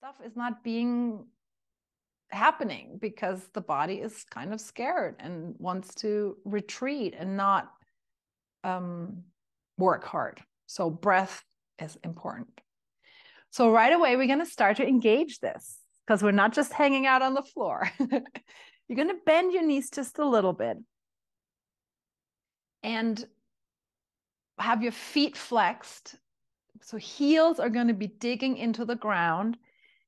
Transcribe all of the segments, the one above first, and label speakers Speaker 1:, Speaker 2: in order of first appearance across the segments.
Speaker 1: stuff is not being happening because the body is kind of scared and wants to retreat and not um, work hard. So breath is important. So right away, we're going to start to engage this because we're not just hanging out on the floor. You're going to bend your knees just a little bit and have your feet flexed. So heels are going to be digging into the ground.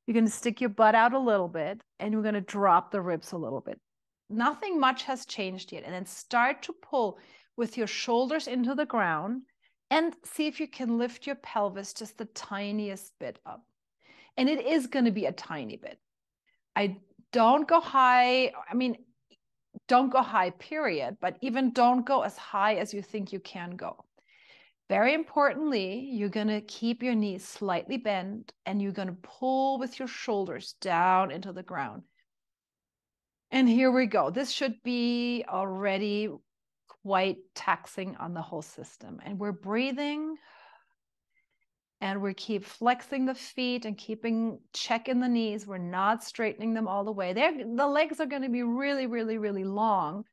Speaker 1: You're going to stick your butt out a little bit and you're going to drop the ribs a little bit. Nothing much has changed yet. And then start to pull with your shoulders into the ground and see if you can lift your pelvis just the tiniest bit up. And it is going to be a tiny bit. I don't go high. I mean, don't go high, period, but even don't go as high as you think you can go. Very importantly, you're going to keep your knees slightly bent and you're going to pull with your shoulders down into the ground. And here we go. This should be already quite taxing on the whole system. And we're breathing and we keep flexing the feet and keeping check in the knees. We're not straightening them all the way. They're, the legs are going to be really, really, really long.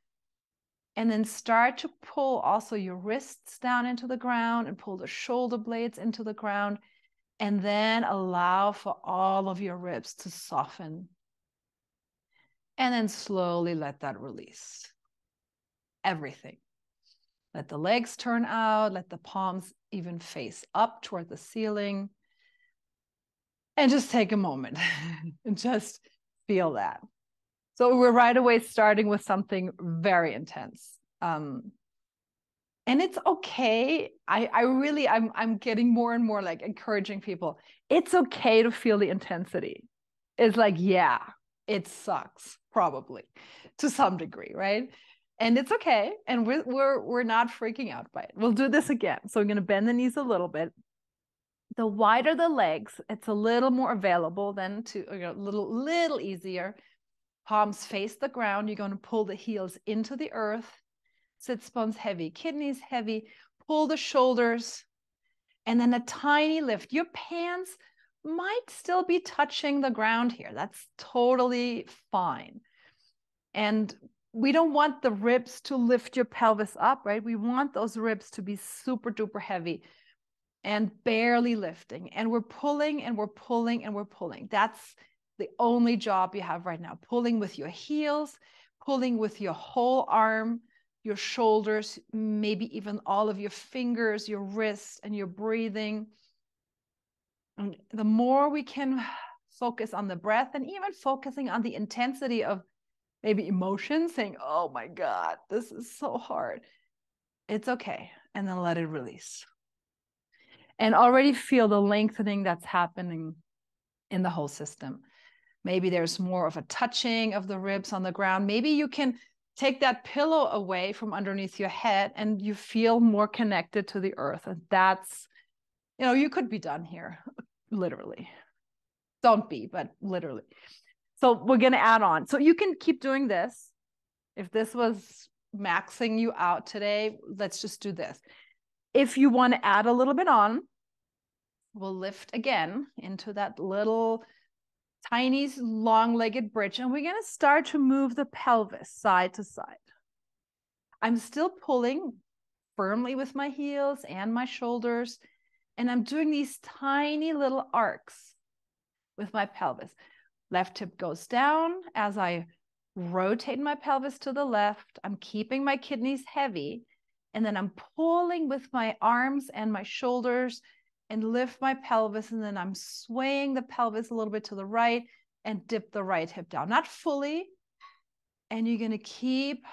Speaker 1: And then start to pull also your wrists down into the ground and pull the shoulder blades into the ground. And then allow for all of your ribs to soften. And then slowly let that release everything. Let the legs turn out, let the palms even face up toward the ceiling. And just take a moment and just feel that. So we're right away starting with something very intense. Um, and it's okay. I, I really I'm I'm getting more and more like encouraging people. It's okay to feel the intensity. It's like, yeah, it sucks, probably to some degree, right? and it's okay and we're we're we're not freaking out by it we'll do this again so i'm going to bend the knees a little bit the wider the legs it's a little more available than to you know, a little little easier palms face the ground. You're going to pull the heels into the earth. Sit bones heavy kidneys heavy. Pull the shoulders. And then a tiny lift. Your pants might still be touching the ground here. That's totally fine. And we don't want the ribs to lift your pelvis up, right? We want those ribs to be super duper heavy and barely lifting. And we're pulling and we're pulling and we're pulling. That's the only job you have right now pulling with your heels, pulling with your whole arm, your shoulders, maybe even all of your fingers, your wrists, and your breathing. And the more we can focus on the breath and even focusing on the intensity of maybe emotion saying, oh my God, this is so hard. It's okay. And then let it release. And already feel the lengthening that's happening in the whole system. Maybe there's more of a touching of the ribs on the ground. Maybe you can take that pillow away from underneath your head and you feel more connected to the earth. And that's, you know, you could be done here, literally. Don't be, but literally. So we're going to add on. So you can keep doing this. If this was maxing you out today, let's just do this. If you want to add a little bit on, we'll lift again into that little tiny long-legged bridge and we're going to start to move the pelvis side to side. I'm still pulling firmly with my heels and my shoulders and I'm doing these tiny little arcs with my pelvis. Left hip goes down as I rotate my pelvis to the left. I'm keeping my kidneys heavy. And then I'm pulling with my arms and my shoulders and lift my pelvis. And then I'm swaying the pelvis a little bit to the right and dip the right hip down, not fully. And you're going to keep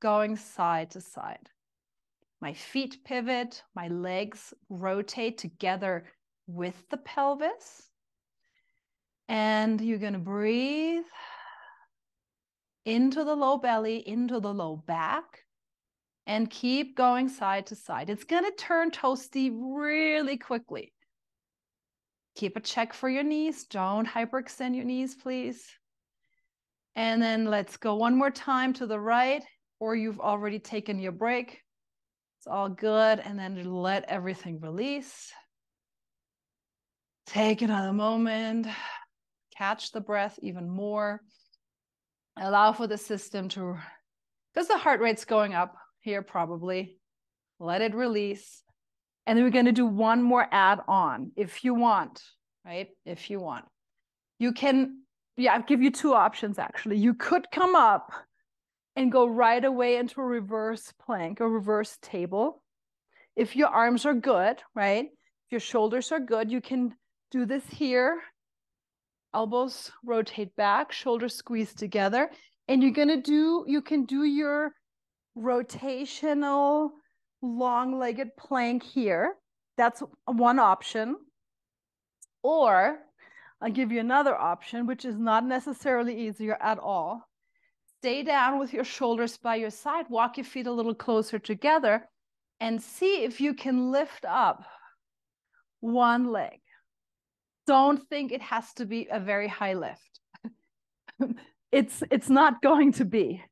Speaker 1: going side to side. My feet pivot, my legs rotate together with the pelvis. And you're going to breathe into the low belly, into the low back, and keep going side to side. It's going to turn toasty really quickly. Keep a check for your knees. Don't hyperextend your knees, please. And then let's go one more time to the right, or you've already taken your break. It's all good. And then let everything release. Take another moment. catch the breath even more. Allow for the system to, because the heart rate's going up here probably. Let it release. And then we're going to do one more add on if you want, right? If you want. You can, yeah, I'll give you two options actually. You could come up and go right away into a reverse plank or reverse table. If your arms are good, right? If your shoulders are good, you can do this here. Elbows rotate back, shoulders squeeze together. And you're gonna do, you can do your rotational long-legged plank here. That's one option. Or I'll give you another option, which is not necessarily easier at all. Stay down with your shoulders by your side, walk your feet a little closer together, and see if you can lift up one leg. Don't think it has to be a very high lift. it's it's not going to be.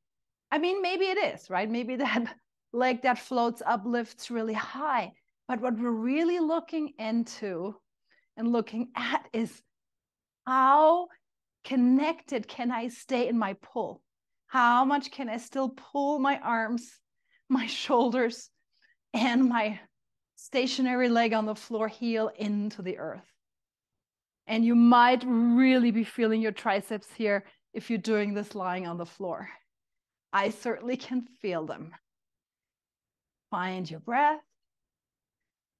Speaker 1: I mean, maybe it is, right? Maybe that leg that floats up lifts really high. But what we're really looking into and looking at is how connected can I stay in my pull? How much can I still pull my arms, my shoulders, and my stationary leg on the floor heel into the earth? And you might really be feeling your triceps here if you're doing this lying on the floor. I certainly can feel them. Find your breath,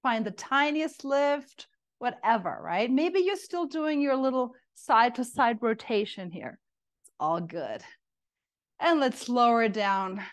Speaker 1: find the tiniest lift, whatever, right? Maybe you're still doing your little side to side rotation here. It's all good. And let's lower down